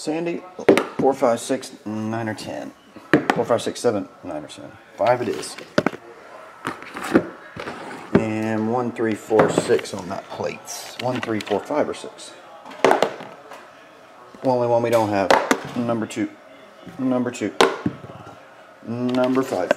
Sandy, four, five, six, nine, or ten. Four, five, six, seven, nine, or seven. Five it is. And one, three, four, six on that plates. One, three, four, five, or six. Only one we don't have. Number two. Number two. Number five.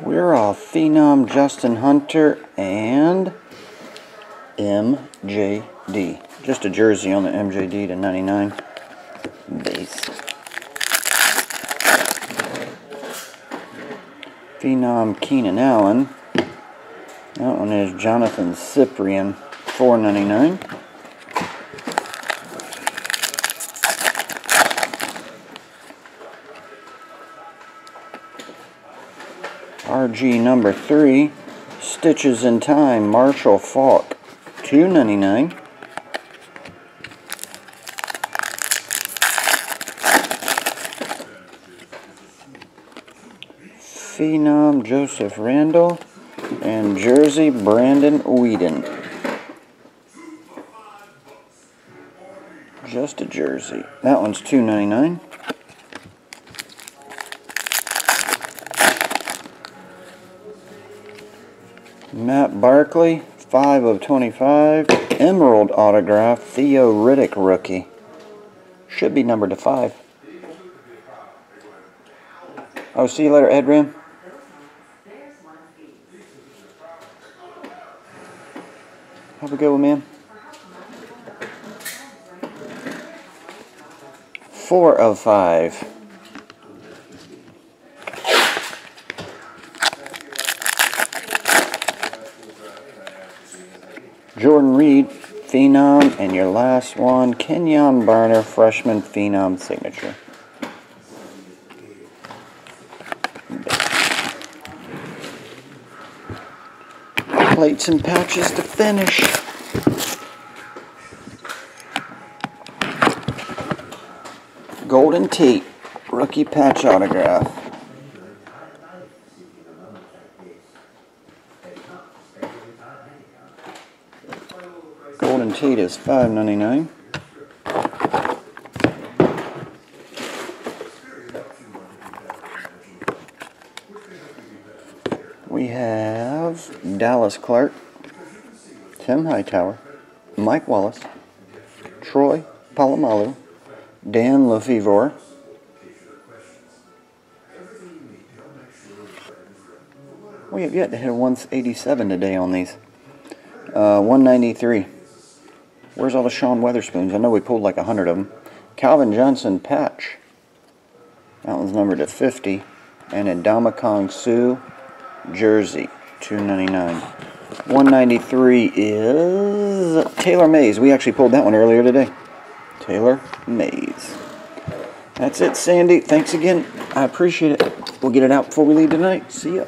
We're off Phenom Justin Hunter and MJD. Just a jersey on the MJD to 99 base. Phenom Keenan Allen. That one is Jonathan Cyprien, 499. RG number three, Stitches in Time, Marshall Faulk, two ninety nine. Phenom Joseph Randle and Jersey Brandon Weeden. Just a jersey. That one's two ninety nine. Matt Barkley, 5 of 25. Emerald autograph, Theo Riddick rookie. Should be numbered to 5. Oh, see you later, Ed Rim. Have a good one, man. 4 of 5. Jordan Reed, Phenom, and your last one, Kenjon Barner, freshman Phenom signature. Plates and patches to finish. Golden Tate, rookie patch autograph. Golden is five ninety nine. We have Dallas Clark, Tim Hightower, Mike Wallace, Troy Polamalu, Dan LeFevour, We have yet to hit 187 today on these. Uh, 193. Where's all the Sean Weatherspoons? I know we pulled like a hundred of them. Calvin Johnson patch. That one's numbered to 50. And a Ndamukong Suh jersey, 299. 193 is Taylor Mays. We actually pulled that one earlier today. Taylor Mays. That's it, Sandy. Thanks again. I appreciate it. We'll get it out before we leave tonight. See ya.